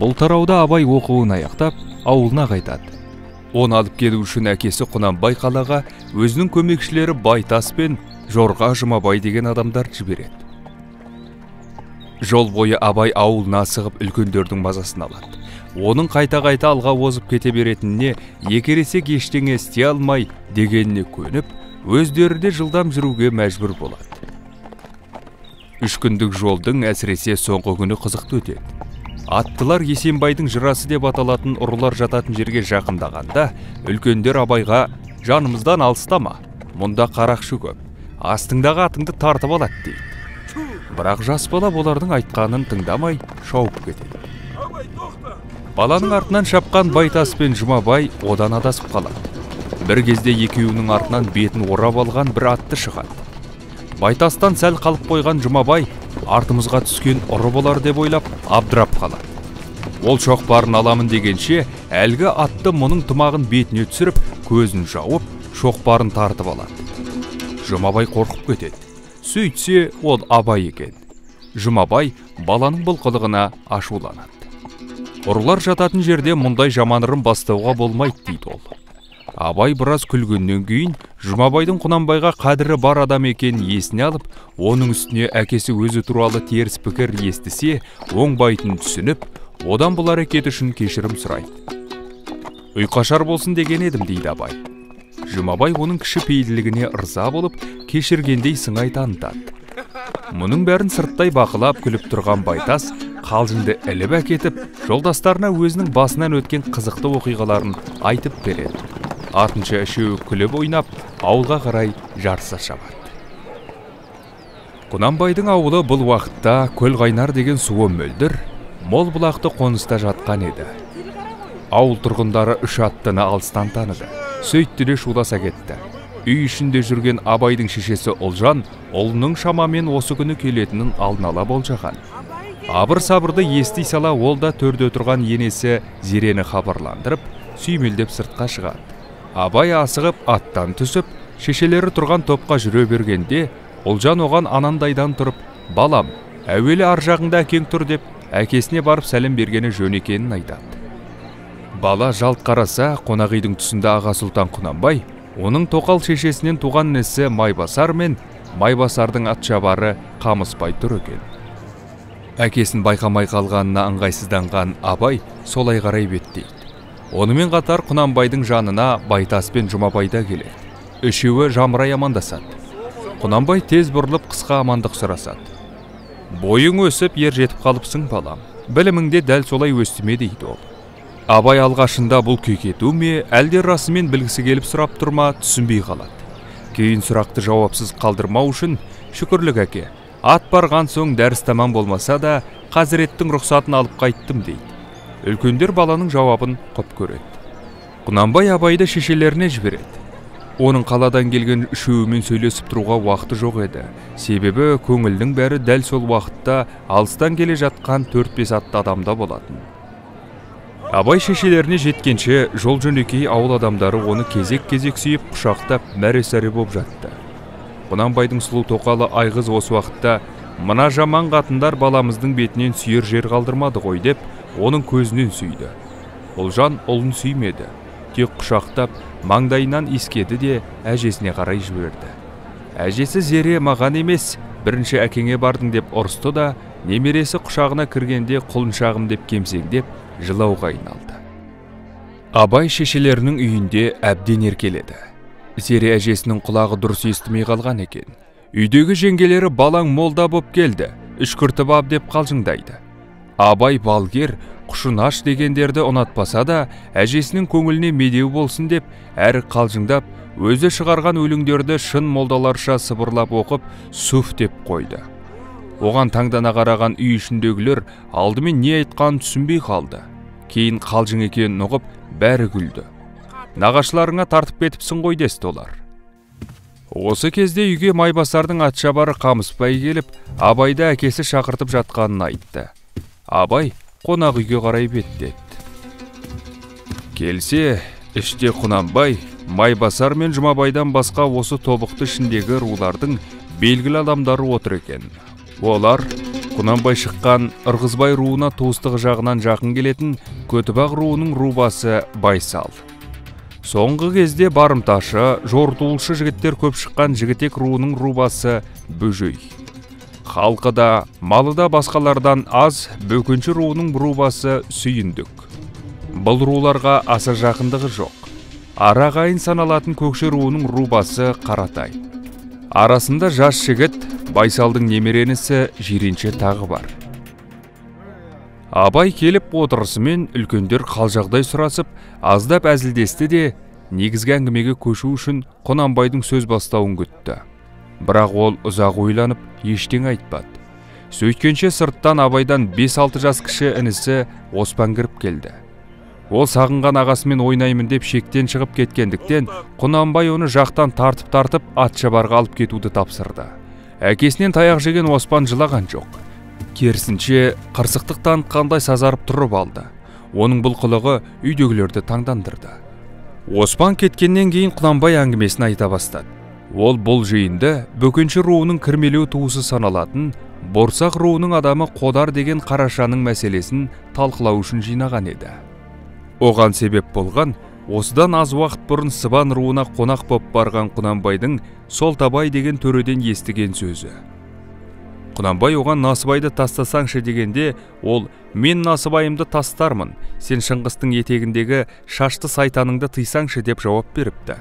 бұл тарауда абай оқуын аяқтап ауылына қайтады. Оны алып келу үшін әкесі құнанбай қалаға өзінің көмекшілері байтас пен жорға жұмабай деген адамдар жібереді. Жол бойы абай ауылына асығып үлкендердің мазасын алады. Оның қайта қайта алға озып кете беретініне екересек ештеңе істей алмай дегеніне көніп өздері де жылдам жүруге мәжбүр болады. Үш күндік жолдың әсіресе соңғы күні қызықты өтеді. Аттылар есенбайдың жырасы деп аталатын ұрылар жататын жерге жақындағанда үлкендер абайға жанымыздан алыстама мұнда қарақшы көп астыңдағы атыңды тартып алады дейді. Бірақ жас бала олардың айтқанын тыңдамай шауып кетеді. Баланың артынан шапқан байтас пен жұмабай одан адасып қалады. Бір кезде екеуінің артынан бетін орап алған бір атты шығады. Байтастан сәл қалып қойған жұмабай артымызға түскен ұры болар деп ойлап абдырап қалады. Ол шоқпарын аламын дегенше әлгі атты мұның тымағын бетіне түсіріп көзін жауып шоқпарын тартып алады. Жұмабай қорқып кетеді. Сөйтсе ол абай екен. Жұмабай баланың бұл қылығына ашуланады. Ұрылар жататын жерде мұндай жаман ырым бастауға болмайды дейді ол. Абай біраз күлгеннен кейін жұмабайдың құнанбайға қадірі бар адам екенін есіне алып оның үстіне әкесі өзі туралы теріс пікір естісе оңбайтынын түсініп одан бұл әрекет үшін кешірім сұрайды ұйқашар болсын деген едім дейді абай. Жұмабай оның кішіпейілділігіне ырза болып кешіргендей сыңай танытады. Мұның бәрін сырттай бақылап күліп тұрған байтас қалжыңды іліп әкетіп жолдастарына өзінің басынан өткен қызықты оқиғаларын айтып береді. Артынша үшеуі күліп ойнап ауылға қарай жарыса шабады. Құнанбайдың ауылы бұл уақытта көлқайнар деген суы мөлдір мол бұлақты қоныста жатқан еді. Ауыл тұрғындары үш аттыны алыстан таныды сөйтті де шуласа кетті. Үй ішінде жүрген абайдың шешесі ұлжан ұлының шамамен осы күні келетінін алдын ала болжаған. Абыр сабырды ести сала ол да төрде отырған енесі зерені хабарландырып сүймелдеп сыртқа шығады. Абай асығып аттан түсіп шешелері тұрған топқа жүре бергенде ұлжан оған анандайдан тұрып балам әуелі ар жағыңда әкең тұр деп әкесіне барып сәлем бергені жөн екенін айтады. Бала жалт қараса қонақ үйдің тұсында аға сұлтан құнанбай оның тоқал шешесінен туған інісі майбасар мен майбасардың атшабары қамысбай тұр екен. Әкесін байқамай қалғанына ыңғайсызданған абай солай қарай беттейді. Онымен қатар құнанбайдың жанына байтас пен жұмабай да келеді. Үшеуі жамырай амандасады. Құнанбай тез бұрылып қысқа амандық сұрасады. Бойың өсіп ер жетіп қалыпсың балам. Біліміңде дәл солай өсті ме? дейді ол. Абай алғашында бұл кекету ме әлде расымен білгісі келіп сұрап тұр ма түсінбей қалады. Кейін сұрақты жауапсыз қалдырмау үшін шүкірлік әке. Ат барған соң дәріс тамам болмаса да қазіреттің рұқсатын алып қайттым дейді үлкендер баланың жауабын құп көреді. Құнанбай абайды шешелеріне жібереді. Оның қаладан келген үшеуімен сөйлесіп тұруға уақыты жоқ еді. Себебі көңілдің бәрі дәл сол уақытта алыстан келе жатқан төрт бес атты адамда болатын. Абай шешелеріне жеткенше жол жөнекей ауыл адамдары оны кезек кезек сүйіп құшақтап мәре сәре боп жатты. Құнанбайдың сұлу тоқалы айғыз осы уақытта мына жаман қатындар баламыздың бетінен сүйер жер қалдырмады ғой деп оның көзінен сүйді. Ұлжан ұлын сүймеді. Тек құшақтап маңдайынан иіскеді де әжесіне қарай жіберді. Әжесі зере маған емес бірінші әкеңе бардың деп ұрысты да немересі құшағына кіргенде құлыншағым деп кемсеңдеп жылауға айналды. Абай шешелерінің үйінде әбден еркеледі. Зере әжесінің құлағы дұрыс естімей қалған екен. Үйдегі жеңгелері балаң молда боп келді үшкіртіп ап деп қалжыңдайды. Абай балгер құшынаш дегендерді ұнатпаса да әжесінің көңіліне медеу болсын деп әрі қалжыңдап өзі шығарған өлеңдерді шын молдаларша сыбырлап оқып суф деп қойды. Оған таңдана қараған үй ішіндегілер алдымен не айтқанын түсінбей қалды. Кейін қалжың екенін ұғып бәрі күлді. Нағашыларыңа тартып кетіпсің ғой десті олар. Осы кезде үйге майбасардың атшабары қамысбай келіп абайды әкесі шақыртып жатқанын айтты. Абай қонақ үйге қарай беттеді келсе іште құнанбай майбасар мен жұмабайдан басқа осы тобықты ішіндегі рулардың белгілі адамдары отыр екен. Олар құнанбай шыққан ырғызбай руына туыстығы жағынан жақын келетін көтібақ руының рубасы байсал. Соңғы кезде барымташы жортуылшы жігіттер көп шыққан жігітек руының рубасы бөжей. Халқы да малы да басқалардан аз бөкенші руының рубасы сүйіндік. Бұл руларға аса жақындығы жоқ. Арағайын саналатын көкше руының рубасы қаратай. Арасында жас жігіт байсалдың немеренісі жиренше тағы бар. Абай келіп отырысымен үлкендер қалжағдай сұрасып аздап әзілдесті де негізгі әңгімеге көшу үшін құнанбайдың сөз бастауын күтті. Бірақ ол ұзақ ойланып ештеңе айтпады. Сөйткенше сырттан абайдан 5-6 жас кіші інісі оспан кіріп келді. Ол сағынған ағасымен ойнаймын деп шектен шығып кеткендіктен құнанбай оны жақтан тартып тартып атшабарға алып кетуді тапсырды. Әкесінен таяқ жеген оспан жылаған жоқ. Керісінше қырсықтық танытқандай сазарып тұрып алды. Оның бұл қылығы үйдегілерді таңдандырды. Оспан кеткеннен кейін құнанбай әңгімесін айта бастады. Ол бұл жиынды бөкенші руының кірмелеу туысы саналатын борсақ руының адамы қодар деген қарашаның мәселесін талқылау үшін жинаған еді. Оған себеп болған осыдан аз уақыт бұрын сыбан руына қонақ боп барған құнанбайдың солтабай деген төреден естіген сөзі. Құнанбай оған насыбайды тастасаңшы дегенде ол мен насыбайымды тастармын сен шыңғыстың етегіндегі шашты сайтаныңды тыйсаңшы деп жауап беріпті.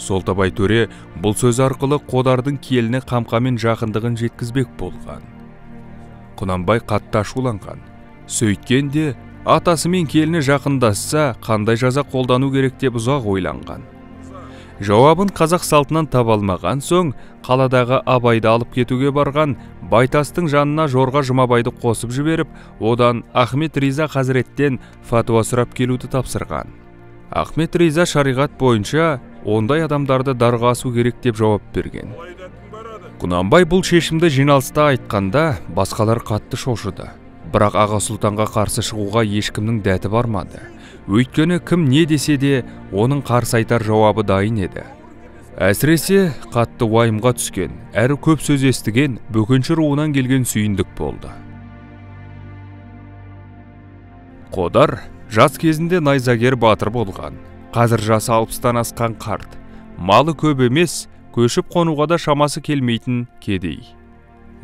Солтабай төре бұл сөз арқылы қодардың келіні қамқамен жақындығын жеткізбек болған. Құнанбай қатты ашуланған сөйткенде атасы мен келіні жақындасса қандай жаза қолдану керек деп ұзақ ойланған. Жауабын қазақ салтынан таба алмаған соң қаладағы абайды алып кетуге барған байтастың жанына жорға жұмабайды қосып жіберіп одан ахмет риза хазіреттен фатуа сұрап келуді тапсырған. Ахмет риза шариғат бойынша ондай адамдарды дарға асу керек деп жауап берген. Құнанбай бұл шешімді жиналыста айтқанда басқалар қатты шошыды. Бірақ аға сұлтанға қарсы шығуға ешкімнің дәті бармады. Өйткені кім не десе де оның қарсы айтар жауабы дайын еді. Әсіресе қатты уайымға түскен әрі көп сөз естіген бөкенші руынан келген сүйіндік болды. Қодар жас кезінде найзагер батыр болған. Қазір жасы алпыстан асқан қарт. Малы көп емес көшіп қонуға да шамасы келмейтін кедей.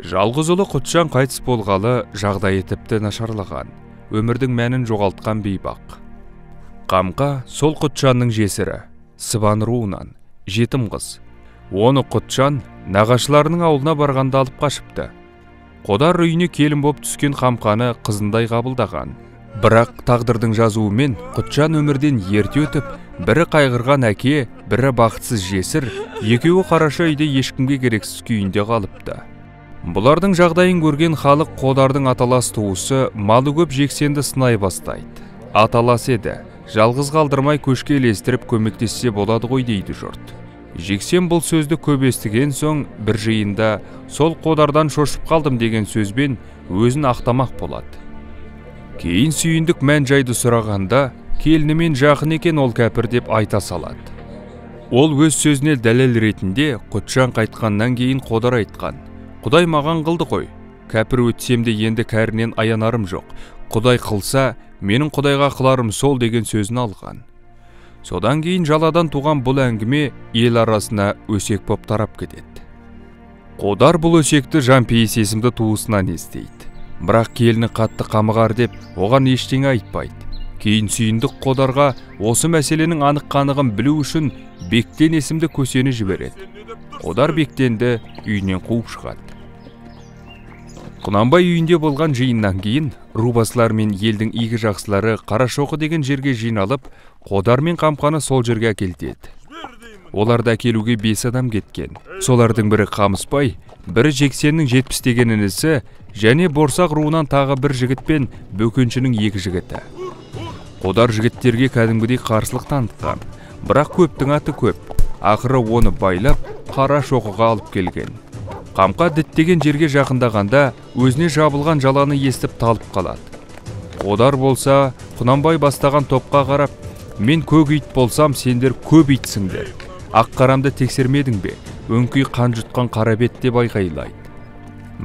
Жалғыз ұлы құтжан қайтыс болғалы жағдайы тіпті нашарлаған. Өмірдің мәнін жоғалтқан бейбақ. Қамқа сол құтжанның жесірі сыбан руынан жетім қыз. Оны құтжан нағашыларының ауылына барғанда алып қашыпты. Қодар үйіне келін боп түскен қамқаны қызындай қабылдаған. Бірақ тағдырдың жазуымен құтжан өмірден ерте өтіп бірі қайғырған әке бірі бақытсыз жесір екеуі қараша үйде ешкімге керексіз күйінде қалыпты. Бұлардың жағдайын көрген халық қодардың аталас туысы малы көп жексенді сынай бастайды. Аталас еді жалғыз қалдырмай көшке ілестіріп көмектессе болады ғой дейді жұрт. Жексен бұл сөзді көп естіген соң бір жиында сол қодардан шошып қалдым деген сөзбен өзін ақтамақ болады. Кейін сүйіндік мән жайды сұрағанда келінімен жақын екен ол кәпір деп айта салады. Ол өз сөзіне дәлел ретінде құтжан қайтқаннан кейін қодар айтқан. Құдай маған қылды ғой. Кәпір өтсем де енді кәрінен аянарым жоқ. Құдай қылса менің құдайға қыларым сол деген сөзін алған. Содан кейін жаладан туған бұл әңгіме ел арасына өсек боп тарап кетеді. Қодар бұл өсекті жанпейіс есімді туысынан естейді бірақ келіні қатты қамығар деп оған ештеңе айтпайды. Кейін сүйіндік қодарға осы мәселенің анық қанығын білу үшін бектен есімді көсені жібереді. Қодар бектенді үйінен қуып шығады. Құнанбай үйінде болған жиыннан кейін рубасылар мен елдің игі жақсылары қарашоқы деген жерге жиналып қодар мен қамқаны сол жерге әкелтеді. Оларды әкелуге бес адам кеткен. Солардың бірі қамысбай бірі жексеннің жетпістеген інісі және борсақ руынан тағы бір жігіт пен бөкеншінің екі жігіті. Қодар жігіттерге кәдімгідей қарсылық танытқан. Бірақ көптің аты көп. Ақыры оны байлап қара шоқыға алып келген. Қамқа діттеген жерге жақындағанда өзіне жабылған жаланы естіп талып қалады. Қодар болса құнанбай бастаған топқа қарап мен көк ит болсам сендер көп итсіңдер ақ қарамды тексермедің бе? Өңкей қан жұтқан қара бет деп айқайлайды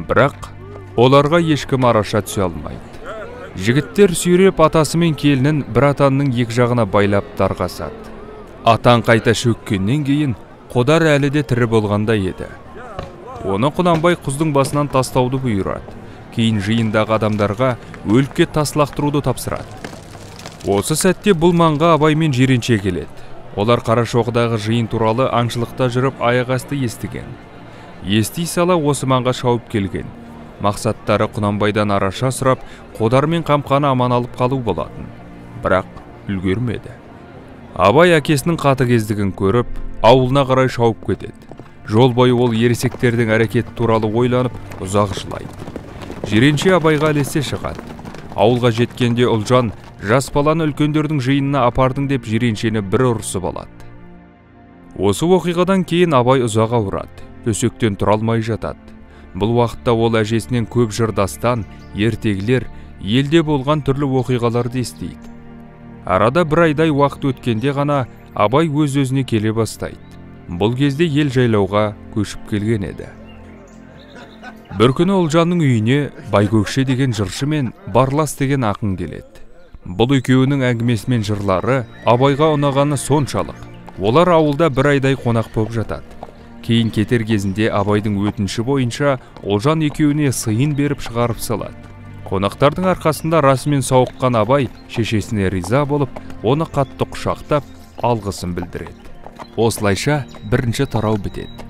бірақ оларға ешкім араша түсе алмайды. Жігіттер сүйреп атасы мен келінін бір атанның екі жағына байлап дарғасады атан қайта шөккеннен кейін қодар әлі де тірі болғандай еді. Оны құнанбай құздың басынан тастауды бұйырады. Кейін жиындағы адамдарға өлікке тас лақтыруды тапсырады. Осы сәтте бұл маңға абай мен жиренше келеді. Олар қарашоқыдағы жиын туралы аңшылықта жүріп аяқ асты естіген. Ести сала осы маңға шауып келген. Мақсаттары құнанбайдан араша сұрап қодар мен қамқаны аман алып қалу болатын. Бірақ үлгермеді. Абай әкесінің қатыгездігін көріп ауылына қарай шауып кетеді. Жол бойы ол ересектердің әрекеті туралы ойланып ұзақ жылайды. Жиренше абайға ілесе шығады. Ауылға жеткенде ұлжан жас баланы үлкендердің жиынына апардың деп жиреншені бір ұрысып алады. Осы оқиғадан кейін абай ұзақ ауырады төсектен тұра алмай жатады. Бұл уақытта ол әжесінен көп жыр дастан ертегілер елде болған түрлі оқиғаларды естиді. Арада бір айдай уақыт өткенде ғана абай өз өзіне келе бастайды. Бұл кезде ел жайлауға көшіп келген еді. Бір күні ұлжанның үйіне байкөкше деген жыршы мен барлас деген ақын келеді. Бұл екеуінің әңгімесі мен жырлары абайға ұнағаны соншалық. Олар ауылда бір айдай қонақ болып жатады. Кейін кетер кезінде абайдың өтініші бойынша ұлжан екеуіне сыйын беріп шығарып салады. Қонақтардың арқасында расымен сауыққан абай шешесіне риза болып оны қатты құшақтап алғысын білдіреді. Осылайша бірінші тарау бітеді.